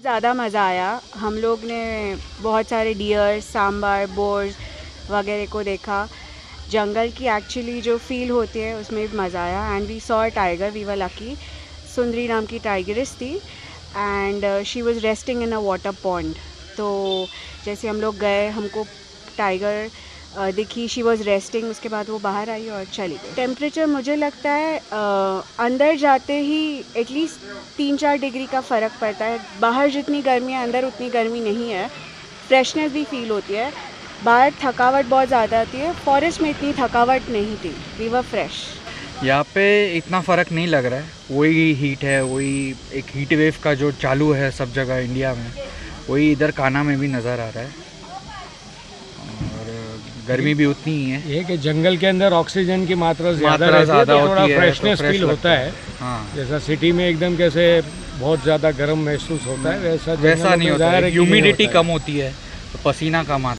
ज़्यादा मज़ा आया। हम लोग ने बहुत सारे डियर, सांबर बोर्स वगैरह को देखा। जंगल की एक्चुअली जो फील होती है, उसमें भी मज़ा आया। And we saw tiger we were lucky Sundari नाम की टाइगरिस थी। And she was resting in a water pond तो जैसे हम लोग गए, हमको टाइगर दिखी शी वॉज़ रेस्टिंग उसके बाद वो बाहर आई और चली गई। टेम्परेचर मुझे लगता है अंदर जाते ही एटलीस्ट तीन चार डिग्री का फ़र्क पड़ता है। बाहर जितनी गर्मी है, अंदर उतनी गर्मी नहीं है। फ्रेशनेस भी फील होती है। बाहर थकावट बहुत ज़्यादा आती है। फॉरेस्ट में इतनी थकावट नहीं थी। वी वर फ्रेश यहाँ पे इतना फ़र्क नहीं लग रहा है। वही हीट है, वही एक हीट वेव का जो चालू है सब जगह इंडिया में, वही इधर काना में भी नज़र आ रहा है। गर्मी भी उतनी ही है। ये कि जंगल के अंदर ऑक्सीजन की मात्रा ज़्यादा रहती है तो थोड़ा होती है, तो फ्रेशनेस फील होता है। हाँ। जैसा सिटी में एकदम कैसे बहुत ज़्यादा गर्म महसूस होता है वैसा वैसा नहीं होता है। ह्यूमिडिटी कम होती है तो पसीना कम आता है